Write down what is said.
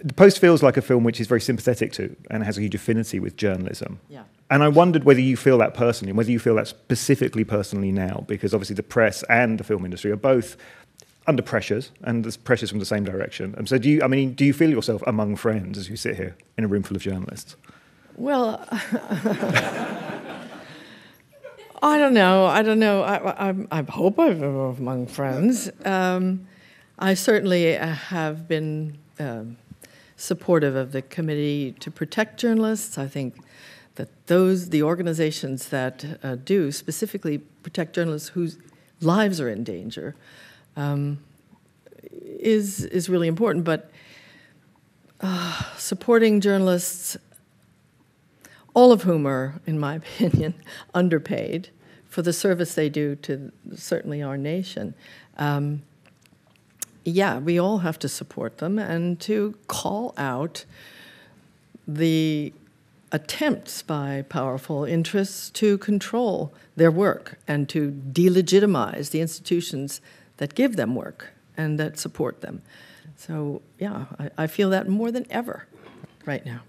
The Post feels like a film which is very sympathetic to and has a huge affinity with journalism. Yeah. And I wondered whether you feel that personally, and whether you feel that specifically personally now, because obviously the press and the film industry are both under pressures, and there's pressures from the same direction. And so, do you? I mean, do you feel yourself among friends as you sit here in a room full of journalists? Well, I don't know. I don't know. I, I, I hope I'm among friends. Um, I certainly have been um, supportive of the committee to protect journalists. I think that those, the organizations that uh, do specifically protect journalists whose lives are in danger, um, is is really important. But uh, supporting journalists all of whom are, in my opinion, underpaid for the service they do to certainly our nation. Um, yeah, we all have to support them and to call out the attempts by powerful interests to control their work and to delegitimize the institutions that give them work and that support them. So, yeah, I, I feel that more than ever right now.